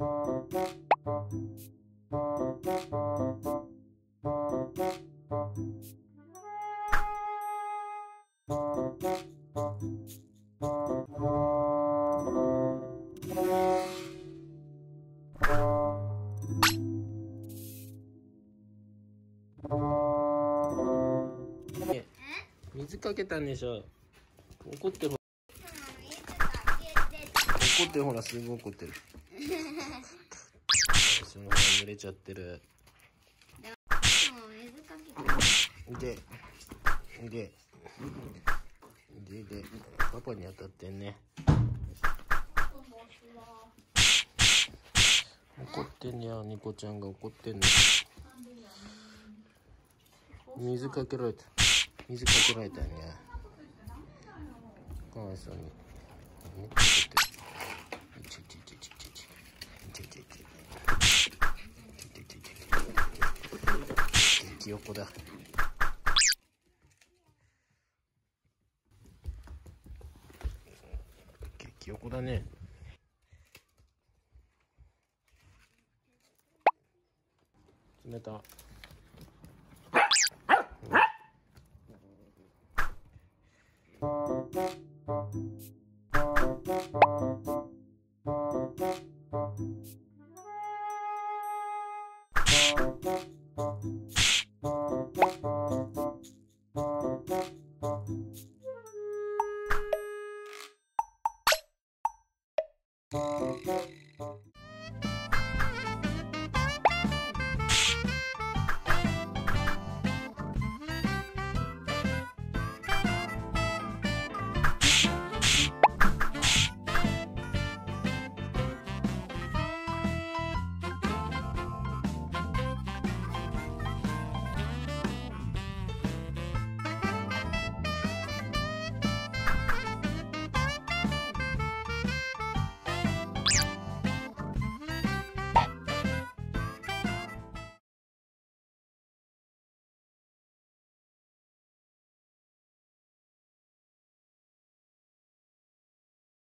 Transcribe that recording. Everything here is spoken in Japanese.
水かけたんでしょ。怒ってほら怒ってほらすぐ怒ってる。そのまま濡れちゃってる。ででででパパに当たってんね。怒ってんねやニコちゃんが怒ってんね水かけられた。水かけられたんや。かわいそうに。ねちょっとちょちょちょ横だ。だね。冷た。